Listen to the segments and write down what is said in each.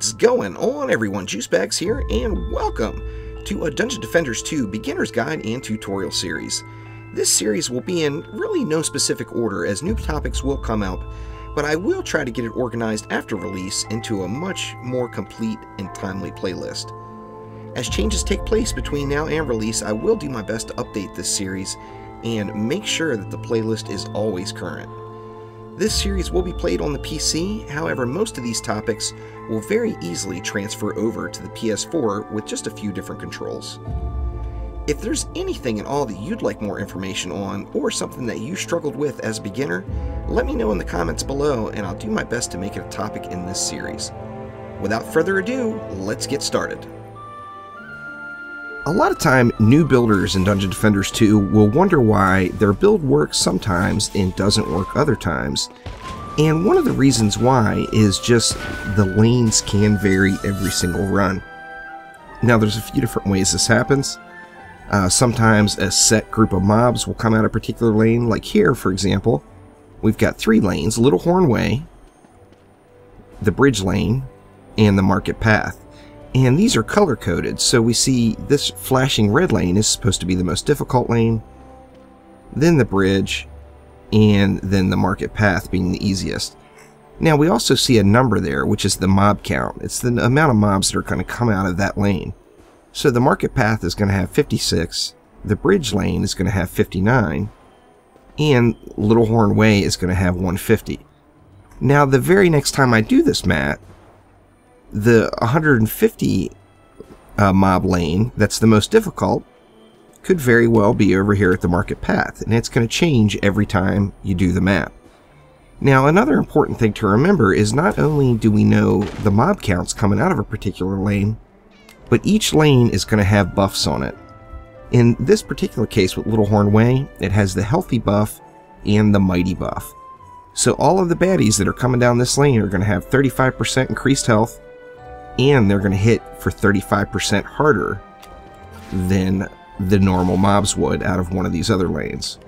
What's going on everyone? Juicebags here and welcome to a Dungeon Defenders 2 Beginner's Guide and Tutorial series. This series will be in really no specific order as new topics will come up, but I will try to get it organized after release into a much more complete and timely playlist. As changes take place between now and release, I will do my best to update this series and make sure that the playlist is always current. This series will be played on the PC, however most of these topics will very easily transfer over to the PS4 with just a few different controls. If there's anything at all that you'd like more information on, or something that you struggled with as a beginner, let me know in the comments below and I'll do my best to make it a topic in this series. Without further ado, let's get started. A lot of time, new builders in Dungeon Defenders 2 will wonder why their build works sometimes and doesn't work other times. And one of the reasons why is just the lanes can vary every single run. Now, there's a few different ways this happens. Uh, sometimes a set group of mobs will come out a particular lane, like here, for example. We've got three lanes, Little Horn Way, the Bridge Lane, and the Market Path. And these are color coded, so we see this flashing red lane is supposed to be the most difficult lane, then the bridge, and then the market path being the easiest. Now we also see a number there, which is the mob count. It's the amount of mobs that are going to come out of that lane. So the market path is going to have 56, the bridge lane is going to have 59, and Little Horn Way is going to have 150. Now the very next time I do this Matt the 150 uh, mob lane that's the most difficult could very well be over here at the market path and it's going to change every time you do the map. Now another important thing to remember is not only do we know the mob counts coming out of a particular lane, but each lane is going to have buffs on it. In this particular case with Little Horn Way, it has the healthy buff and the mighty buff. So all of the baddies that are coming down this lane are going to have 35% increased health, and they're going to hit for 35% harder than the normal mobs would out of one of these other lanes.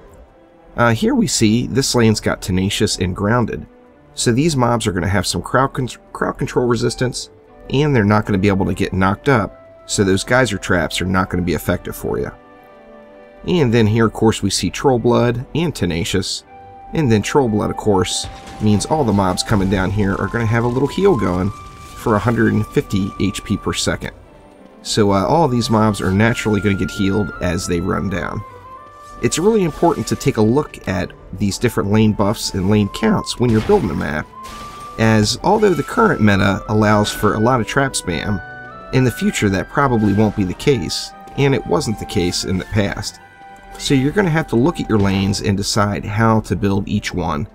Uh, here we see this lane's got Tenacious and Grounded, so these mobs are going to have some crowd, con crowd control resistance, and they're not going to be able to get knocked up, so those geyser traps are not going to be effective for you. And then here, of course, we see Troll Blood and Tenacious, and then Troll Blood, of course, means all the mobs coming down here are going to have a little heal going, for 150 HP per second. So uh, all these mobs are naturally going to get healed as they run down. It's really important to take a look at these different lane buffs and lane counts when you're building a map, as although the current meta allows for a lot of trap spam, in the future that probably won't be the case, and it wasn't the case in the past. So you're going to have to look at your lanes and decide how to build each one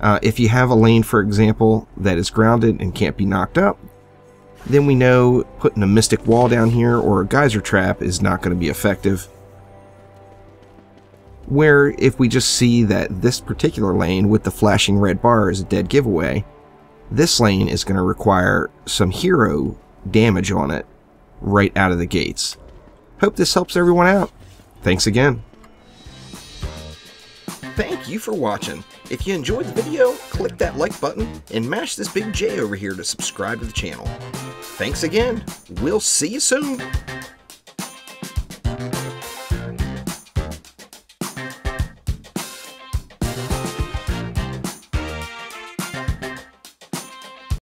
uh, if you have a lane, for example, that is grounded and can't be knocked up, then we know putting a mystic wall down here or a geyser trap is not going to be effective. Where if we just see that this particular lane with the flashing red bar is a dead giveaway, this lane is going to require some hero damage on it right out of the gates. Hope this helps everyone out. Thanks again. Thank you for watching. If you enjoyed the video, click that like button and mash this big J over here to subscribe to the channel. Thanks again. We'll see you soon.